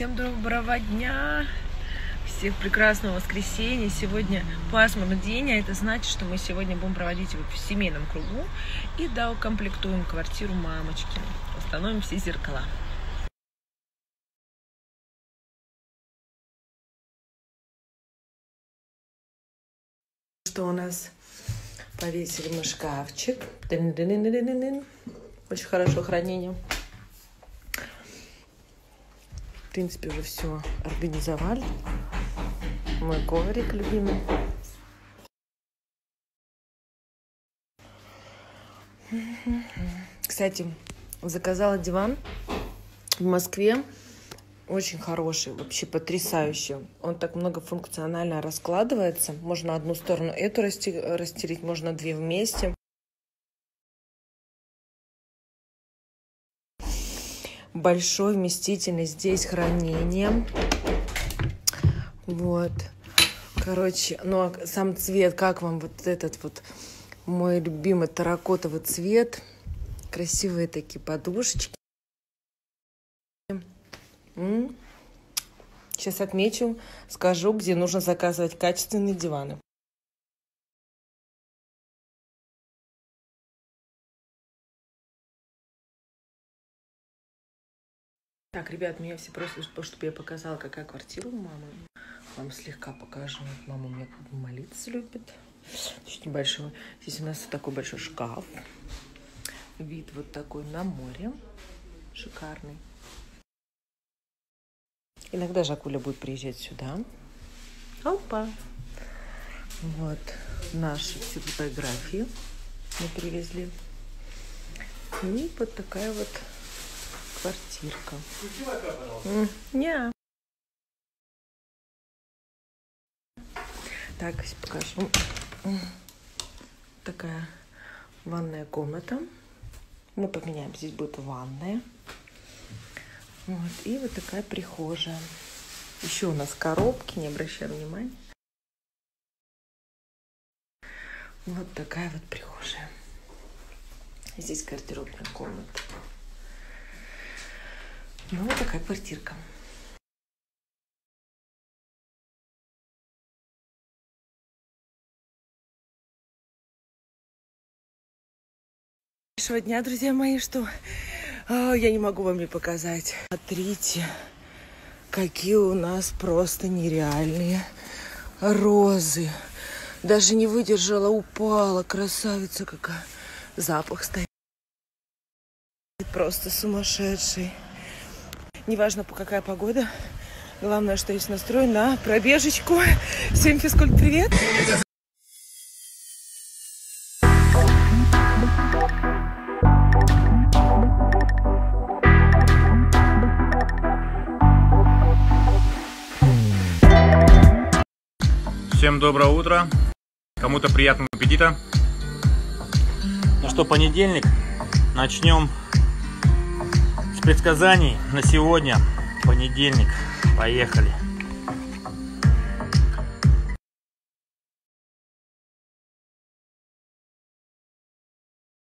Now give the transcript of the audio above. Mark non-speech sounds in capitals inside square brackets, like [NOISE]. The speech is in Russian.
всем доброго дня, всех прекрасного воскресенья. Сегодня пасмурный день, а это значит, что мы сегодня будем проводить его в семейном кругу и да, укомплектуем квартиру мамочки, установим все зеркала. Что у нас? Повесили мы шкафчик. Очень хорошо хранение. В принципе, уже все организовали. Мой коврик любимый. Кстати, заказала диван в Москве. Очень хороший, вообще потрясающий. Он так многофункционально раскладывается. Можно одну сторону эту растереть, можно две вместе. Большой вместительный здесь хранение. Вот. Короче, ну а сам цвет, как вам вот этот вот мой любимый таракотовый цвет. Красивые такие подушечки. Сейчас отмечу, скажу, где нужно заказывать качественные диваны. Так, ребят, меня все просят, чтобы я показала, какая квартира у мамы. Вам слегка покажу. Мама у меня как бы молиться любит. Чуть небольшой. Здесь у нас такой большой шкаф. Вид вот такой на море. Шикарный. Иногда Жакуля будет приезжать сюда. Опа! Вот наши все фотографии мы привезли. И вот такая вот квартирка. Не. Так, покажу. Такая ванная комната. Мы поменяем. Здесь будет ванная. Вот. И вот такая прихожая. Еще у нас коробки, не обращаем внимания. Вот такая вот прихожая. Здесь гардеробная комната. Ну, вот такая квартирка. Хорошего дня, друзья мои, что О, я не могу вам не показать. Смотрите, какие у нас просто нереальные розы. Даже не выдержала, упала. Красавица какая. Запах стоит. Просто сумасшедший. Неважно, по какая погода. Главное, что есть настрой на пробежечку. [LAUGHS] Всем физкульт привет! Всем доброе утро. Кому-то приятного аппетита. Ну что, понедельник. Начнем предсказаний на сегодня, понедельник. Поехали.